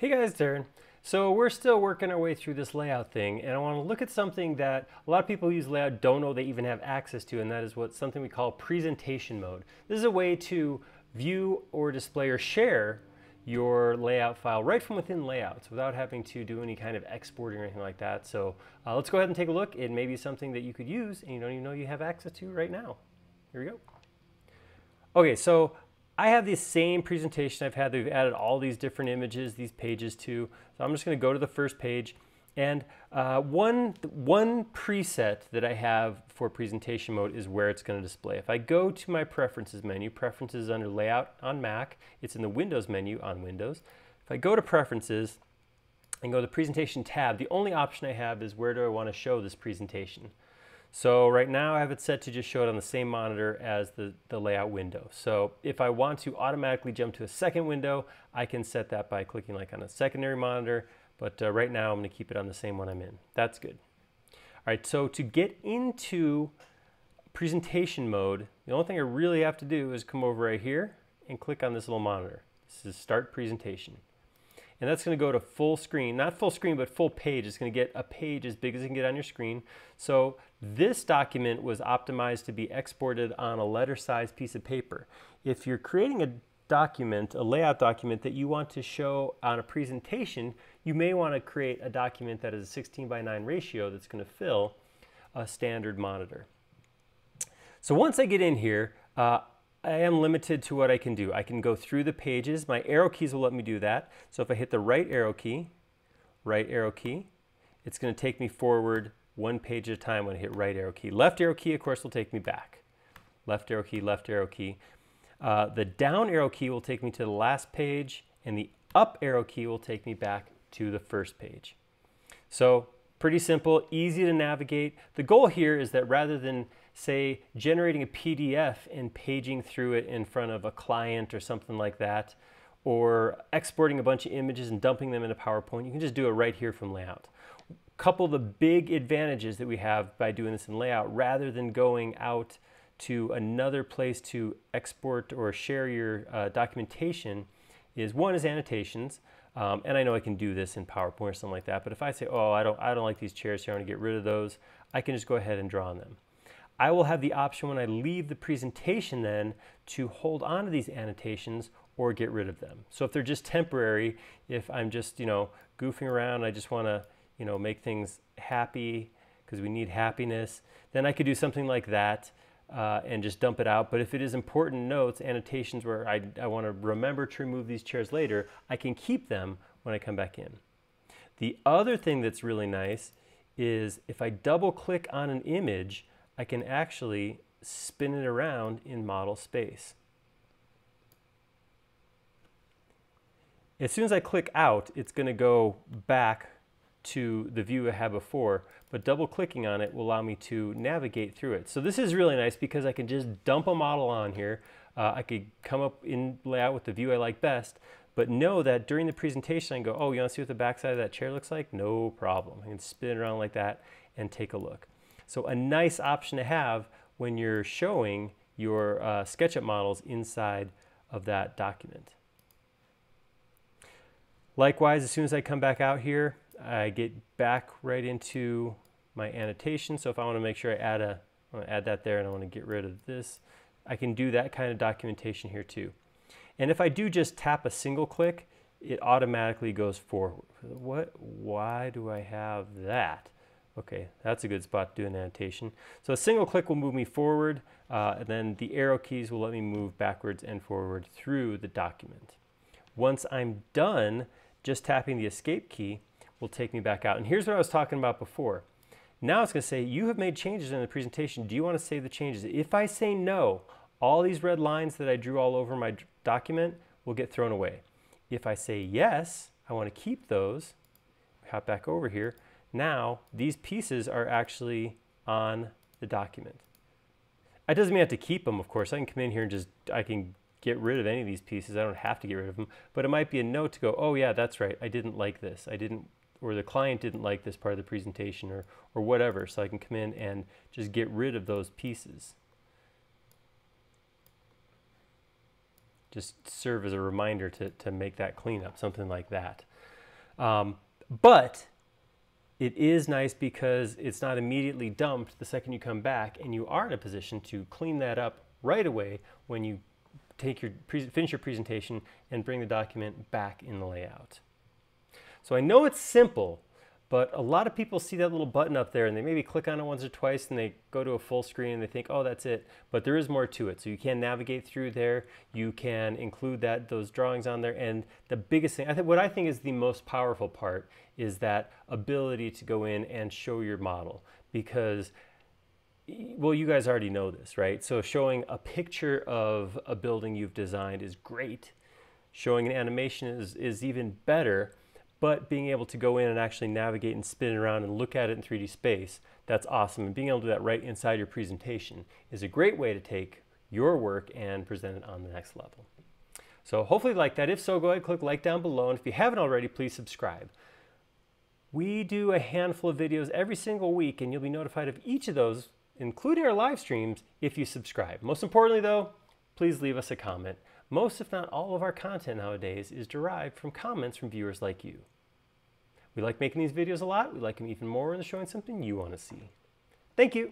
Hey guys, Darren. So we're still working our way through this layout thing, and I want to look at something that a lot of people who use layout don't know they even have access to, and that is what something we call presentation mode. This is a way to view or display or share your layout file right from within layouts without having to do any kind of exporting or anything like that. So uh, let's go ahead and take a look. It may be something that you could use and you don't even know you have access to right now. Here we go. Okay, so I have the same presentation I've had. They've added all these different images, these pages too. So I'm just going to go to the first page. And uh, one, one preset that I have for presentation mode is where it's going to display. If I go to my preferences menu, preferences under layout on Mac, it's in the Windows menu on Windows. If I go to preferences and go to the presentation tab, the only option I have is where do I want to show this presentation. So right now I have it set to just show it on the same monitor as the, the layout window. So if I want to automatically jump to a second window, I can set that by clicking like on a secondary monitor, but uh, right now I'm gonna keep it on the same one I'm in. That's good. All right, so to get into presentation mode, the only thing I really have to do is come over right here and click on this little monitor. This is start presentation and that's going to go to full screen, not full screen, but full page. It's going to get a page as big as you can get on your screen. So this document was optimized to be exported on a letter size piece of paper. If you're creating a document, a layout document that you want to show on a presentation, you may want to create a document that is a 16 by 9 ratio that's going to fill a standard monitor. So once I get in here, uh, I am limited to what I can do. I can go through the pages. My arrow keys will let me do that. So if I hit the right arrow key, right arrow key, it's going to take me forward one page at a time when I hit right arrow key. Left arrow key, of course, will take me back. Left arrow key, left arrow key. Uh, the down arrow key will take me to the last page, and the up arrow key will take me back to the first page. So pretty simple, easy to navigate. The goal here is that rather than say generating a PDF and paging through it in front of a client or something like that, or exporting a bunch of images and dumping them into PowerPoint, you can just do it right here from layout. Couple the big advantages that we have by doing this in layout rather than going out to another place to export or share your uh, documentation is one is annotations. Um, and I know I can do this in PowerPoint or something like that, but if I say, oh, I don't, I don't like these chairs here, I want to get rid of those, I can just go ahead and draw on them. I will have the option when I leave the presentation then to hold on to these annotations or get rid of them. So if they're just temporary, if I'm just, you know, goofing around, I just want to, you know, make things happy because we need happiness, then I could do something like that uh, and just dump it out. But if it is important notes, annotations where I, I want to remember to remove these chairs later, I can keep them when I come back in. The other thing that's really nice is if I double click on an image, I can actually spin it around in model space. As soon as I click out, it's going to go back to the view I had before, but double clicking on it will allow me to navigate through it. So this is really nice because I can just dump a model on here. Uh, I could come up in layout with the view I like best, but know that during the presentation I can go, oh, you want to see what the backside of that chair looks like? No problem. I can spin it around like that and take a look. So a nice option to have when you're showing your uh, SketchUp models inside of that document. Likewise, as soon as I come back out here, I get back right into my annotation. So if I want to make sure I add a, I want to add that there and I want to get rid of this, I can do that kind of documentation here too. And if I do just tap a single click, it automatically goes forward. What, why do I have that? Okay, that's a good spot to do an annotation. So a single click will move me forward, uh, and then the arrow keys will let me move backwards and forward through the document. Once I'm done, just tapping the escape key will take me back out. And here's what I was talking about before. Now it's going to say, you have made changes in the presentation. Do you want to save the changes? If I say no, all these red lines that I drew all over my document will get thrown away. If I say yes, I want to keep those, hop back over here, now these pieces are actually on the document. It doesn't mean I have to keep them, of course. I can come in here and just, I can get rid of any of these pieces. I don't have to get rid of them, but it might be a note to go, oh yeah, that's right. I didn't like this. I didn't, or the client didn't like this part of the presentation or, or whatever. So I can come in and just get rid of those pieces. just serve as a reminder to, to make that cleanup, something like that. Um, but it is nice because it's not immediately dumped the second you come back and you are in a position to clean that up right away when you take your finish your presentation and bring the document back in the layout. So I know it's simple, but a lot of people see that little button up there and they maybe click on it once or twice and they go to a full screen and they think, oh, that's it. But there is more to it. So you can navigate through there. You can include that those drawings on there. And the biggest thing, I think what I think is the most powerful part is that ability to go in and show your model because well, you guys already know this, right? So showing a picture of a building you've designed is great. Showing an animation is, is even better but being able to go in and actually navigate and spin around and look at it in 3D space, that's awesome. And being able to do that right inside your presentation is a great way to take your work and present it on the next level. So hopefully you like that. If so, go ahead and click like down below. And if you haven't already, please subscribe. We do a handful of videos every single week, and you'll be notified of each of those, including our live streams, if you subscribe. Most importantly, though, please leave us a comment. Most, if not all, of our content nowadays is derived from comments from viewers like you. We like making these videos a lot. We like them even more when they're showing something you want to see. Thank you.